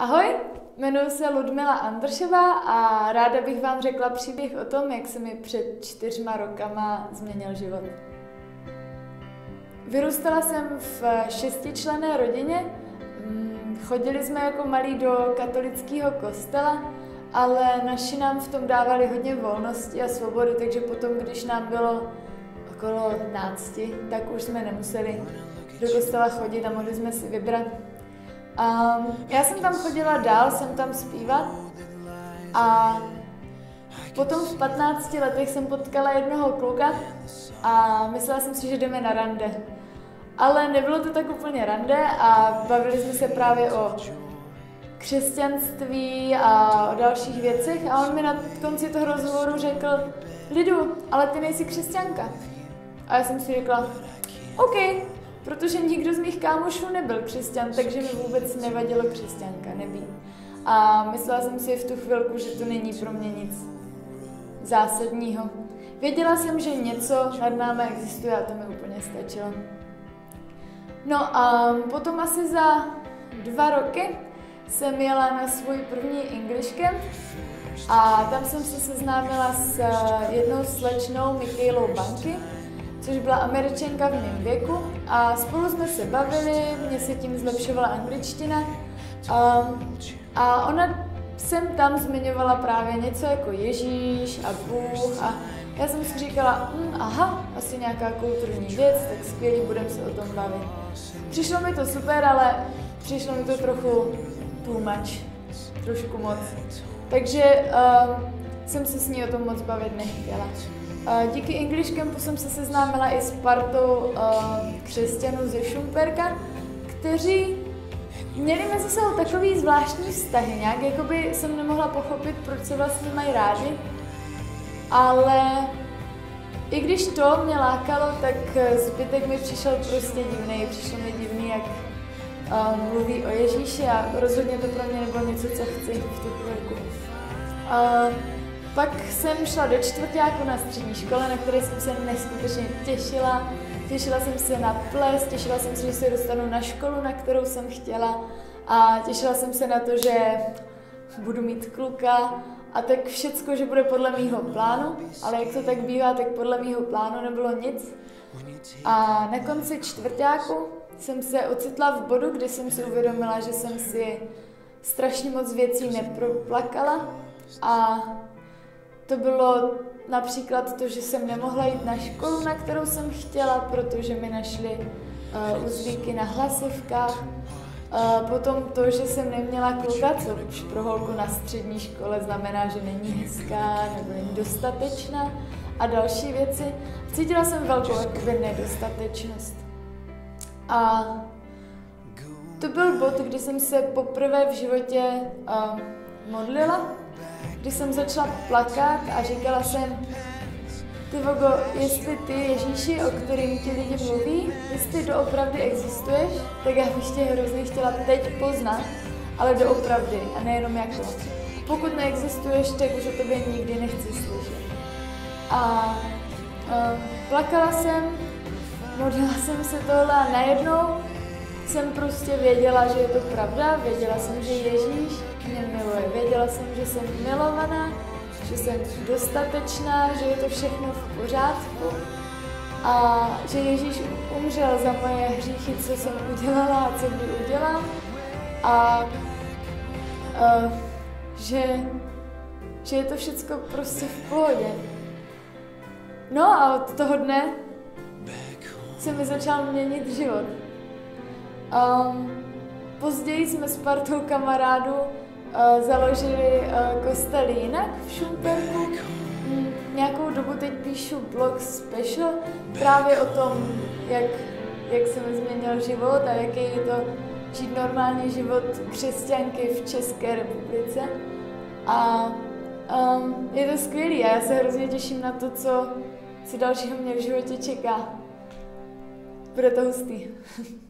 Ahoj, jmenuji se Ludmila Andršová a ráda bych vám řekla příběh o tom, jak se mi před čtyřma rokama změnil život. Vyrůstala jsem v šestičlené rodině, mm, chodili jsme jako malí do katolického kostela, ale naši nám v tom dávali hodně volnosti a svobody, takže potom, když nám bylo okolo 15, tak už jsme nemuseli do kostela chodit a mohli jsme si vybrat Um, já jsem tam chodila dál, jsem tam zpívat a potom v 15 letech jsem potkala jednoho kluka a myslela jsem si, že jdeme na rande. Ale nebylo to tak úplně rande a bavili jsme se právě o křesťanství a o dalších věcech a on mi na konci toho rozhovoru řekl, Lidu, ale ty nejsi křesťanka. A já jsem si řekla, OK, protože nikdo z mých kámošů nebyl křesťan, takže mi vůbec nevadilo křesťanka nebýt. A myslela jsem si v tu chvilku, že to není pro mě nic zásadního. Věděla jsem, že něco nad námi existuje a to mi úplně stačilo. No a potom asi za dva roky jsem jela na svůj první English Camp a tam jsem se seznámila s jednou slečnou Michailou Banky, což byla američanka v mém věku a spolu jsme se bavili, mě se tím zlepšovala angličtina a, a ona jsem tam zmiňovala právě něco jako Ježíš a Bůh a já jsem si říkala, hm, aha, asi nějaká kulturní věc, tak skvělý, budeme se o tom bavit. Přišlo mi to super, ale přišlo mi to trochu too much, trošku moc. Takže uh, jsem se s ní o tom moc bavit nechtěla. Díky English Campu jsem se seznámila i s partou křesťanů ze Šumperka, kteří měli mezi sebou takový zvláštní vztahy. Nějak jakoby jsem nemohla pochopit, proč se vlastně mají rádi, ale i když to mě lákalo, tak zbytek mi přišel prostě divný. Přišlo mi divný, jak um, mluví o Ježíši a rozhodně to pro mě nebylo něco, co chci v tu chvilku. Uh, pak jsem šla do čtvrtáku na střední škole, na které jsem se neskutečně těšila. Těšila jsem se na ples, těšila jsem se, že se dostanu na školu, na kterou jsem chtěla a těšila jsem se na to, že budu mít kluka a tak všecko, že bude podle mýho plánu, ale jak to tak bývá, tak podle mýho plánu nebylo nic. A na konci čtvrtáku jsem se ocitla v bodu, kdy jsem si uvědomila, že jsem si strašně moc věcí neproplakala a to bylo například to, že jsem nemohla jít na školu, na kterou jsem chtěla, protože mi našli uh, uzlíky na hlasivkách. Uh, potom to, že jsem neměla kluka, co pro holku na střední škole znamená, že není hezká nebo není dostatečná a další věci. Cítila jsem velkou jakoby nedostatečnost. A to byl bod, kdy jsem se poprvé v životě uh, modlila když jsem začala plakat a říkala jsem, ty Vogo, jestli ty Ježíši, o kterým ti lidi mluví, jestli doopravdy existuješ, tak já bych tě hrozně chtěla teď poznat, ale doopravdy a nejenom jako. Pokud neexistuješ, tak už o tobě nikdy nechci slyšet. A um, plakala jsem, modlila jsem se tohle a najednou jsem prostě věděla, že je to pravda, věděla jsem, že Ježíš mě miluje. Věděla jsem, že jsem milovaná, že jsem dostatečná, že je to všechno v pořádku a že Ježíš umřel za moje hříchy, co jsem udělala a co by udělal a uh, že, že je to všechno prostě v pohodě. No a od toho dne se mi začal měnit život. Um, později jsme s partou kamarádů uh, založili uh, kostel jinak v Šumperku. Mm, nějakou dobu teď píšu blog special právě o tom, jak, jak se mi změnil život a jaký je to žít normální život křesťanky v České republice. A um, je to skvělé a já se hrozně těším na to, co, co dalšího mě v životě čeká. Bude to hustý.